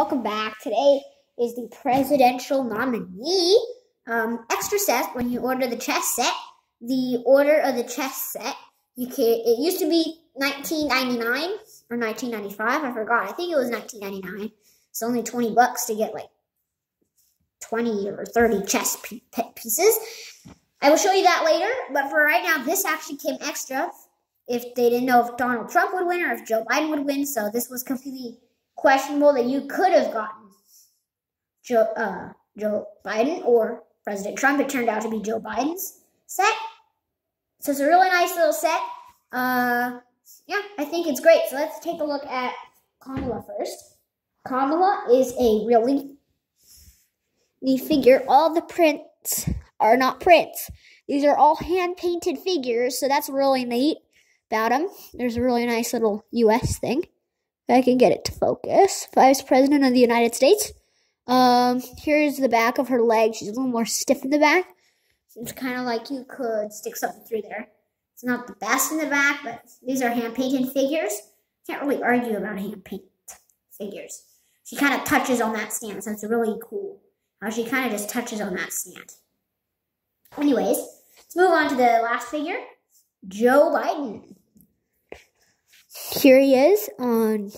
welcome back. Today is the presidential nominee um, extra set. When you order the chess set, the order of the chess set, you can. It used to be 1999 or 1995. I forgot. I think it was 1999. It's only 20 bucks to get like 20 or 30 chess pieces. I will show you that later. But for right now, this actually came extra. If they didn't know if Donald Trump would win or if Joe Biden would win, so this was completely questionable that you could have gotten Joe, uh, Joe Biden or President Trump. It turned out to be Joe Biden's set. So it's a really nice little set. Uh, yeah, I think it's great. So let's take a look at Kamala first. Kamala is a really neat figure. All the prints are not prints. These are all hand-painted figures, so that's really neat about them. There's a really nice little U.S. thing. I can get it to focus. Vice President of the United States. Um, here's the back of her leg. She's a little more stiff in the back. It's kind of like you could stick something through there. It's not the best in the back, but these are hand-painted figures. Can't really argue about hand-painted figures. She kind of touches on that stand, so it's really cool. How she kind of just touches on that stand. Anyways, let's move on to the last figure. Joe Biden here he is on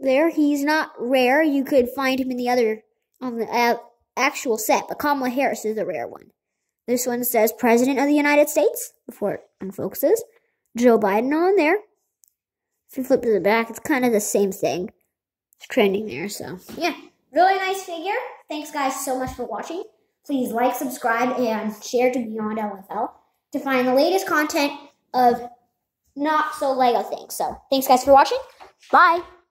there. He's not rare. You could find him in the other on the uh, actual set, but Kamala Harris is a rare one. This one says President of the United States before it unfocuses. Joe Biden on there. If you flip to the back, it's kind of the same thing. It's trending there, so yeah. Really nice figure. Thanks guys so much for watching. Please like, subscribe, and share to Beyond LFL to find the latest content of not so Lego things. So thanks guys for watching. Bye.